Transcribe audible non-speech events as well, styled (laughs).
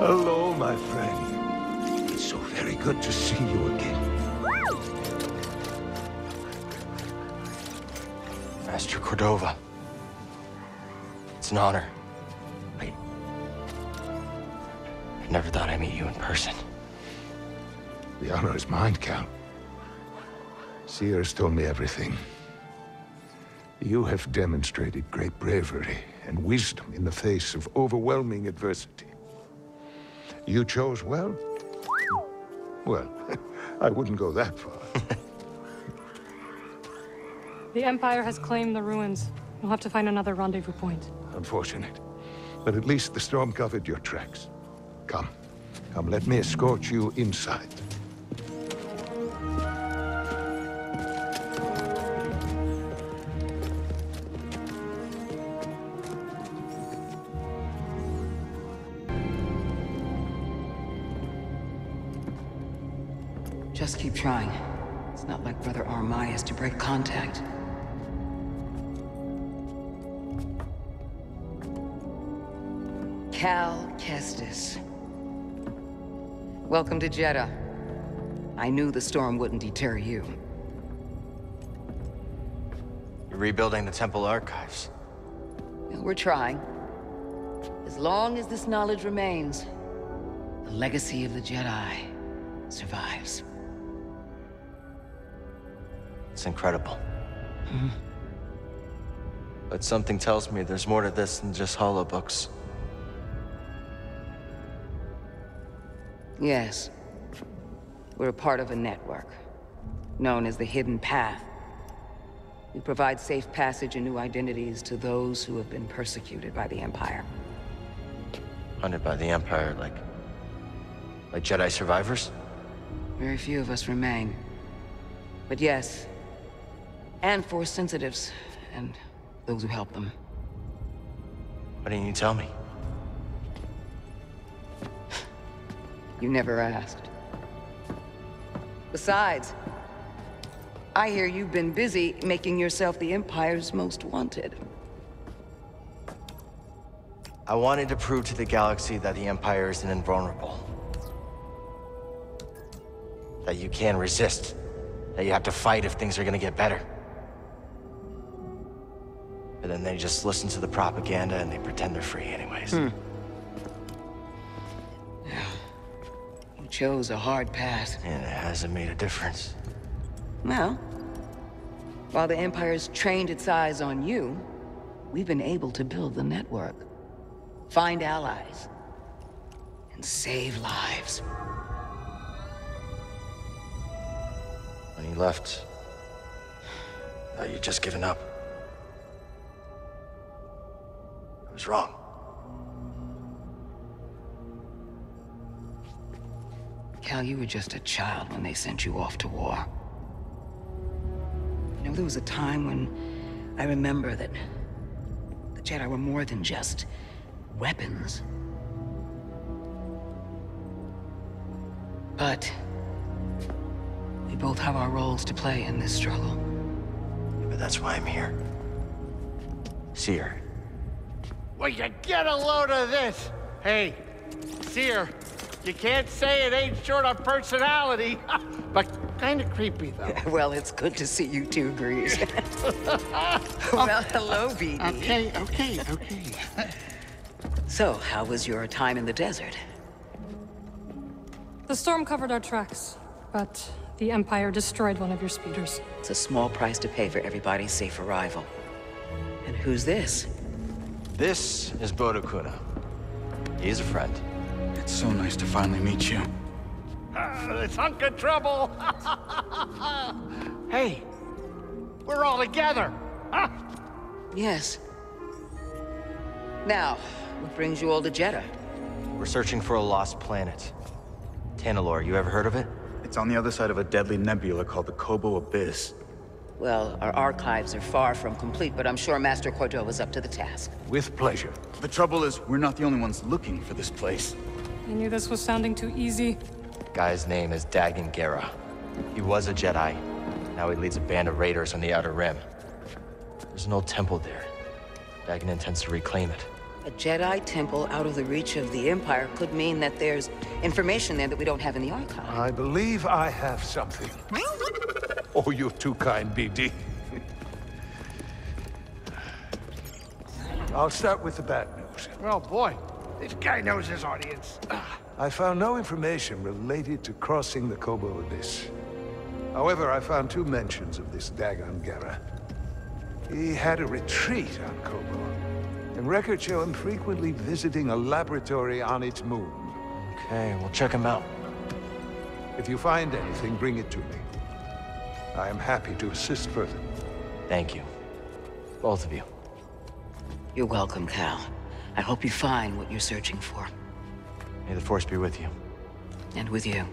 Oh, my friend. It's so very good to see you again. Master Cordova. It's an honor. I... I never thought I'd meet you in person. The honor is mine, Count. Cere's told me everything. You have demonstrated great bravery and wisdom in the face of overwhelming adversity. You chose well? Well, (laughs) I wouldn't go that far. (laughs) The Empire has claimed the ruins. We'll have to find another rendezvous point. Unfortunate. But at least the storm covered your tracks. Come. Come, let me escort you inside. Just keep trying. It's not like Brother Armai has to break contact. Cal Kestis. Welcome to Jedha. I knew the storm wouldn't deter you. You're rebuilding the Temple archives. We're trying. As long as this knowledge remains, the legacy of the Jedi survives. It's incredible. Hmm. But something tells me there's more to this than just hollow books. Yes. We're a part of a network, known as the Hidden Path. We provide safe passage and new identities to those who have been persecuted by the Empire. Hunted by the Empire, like... Like Jedi survivors? Very few of us remain. But yes, and for sensitives, and those who help them. Why didn't you tell me? (sighs) You never asked. Besides, I hear you've been busy making yourself the Empire's most wanted. I wanted to prove to the galaxy that the Empire isn't invulnerable. That you can resist. That you have to fight if things are gonna get better. But then they just listen to the propaganda and they pretend they're free anyways. Hmm. (sighs) You chose a hard path. And it hasn't made a difference. Well, while the Empire's trained its eyes on you, we've been able to build the network. Find allies. And save lives. When you left, I thought you'd just given up. Was wrong. Cal, you were just a child when they sent you off to war. You know, there was a time when I remember that the Jedi were more than just weapons. But we both have our roles to play in this struggle. But that's why I'm here. See Cere, Will you get a load of this? Hey, Cere, you can't say it ain't short on personality, (laughs) but kind of creepy though. (laughs) Well, it's good to see you two, Greez. (laughs) well, hello, BD. Okay, okay, okay. So, how was your time in the desert? The storm covered our tracks, but the Empire destroyed one of your speeders. It's a small price to pay for everybody's safe arrival. And who's this? This is Bode Akuna. He's a friend. It's so nice to finally meet you. Uh, this hunk of trouble. (laughs) hey, we're all together. Huh? Yes. Now, what brings you all to Jedha? We're searching for a lost planet. Tanalor, you ever heard of it? It's on the other side of a deadly nebula called the Koboh Abyss. Well, our archives are far from complete, but I'm sure Master Cordova's up to the task. With pleasure. The trouble is, we're not the only ones looking for this place. I knew this was sounding too easy. Guy's name is Dagan Gera. He was a Jedi. Now he leads a band of raiders on the Outer Rim. There's an old temple there. Dagan intends to reclaim it. A Jedi temple out of the reach of the Empire could mean that there's information there that we don't have in the archive. I believe I have something. Oh, you're too kind, BD. I'll start with the bad news. Oh boy, this guy knows his audience. I found no information related to crossing the Koboh Abyss. However, I found two mentions of this Dagan Gera. He had a retreat on Koboh, and records show him frequently visiting a laboratory on its moon. Okay, we'll check him out. If you find anything, bring it to me. I am happy to assist further. Thank you. Both of you. You're welcome, Cal. I hope you find what you're searching for. May the Force be with you. And with you.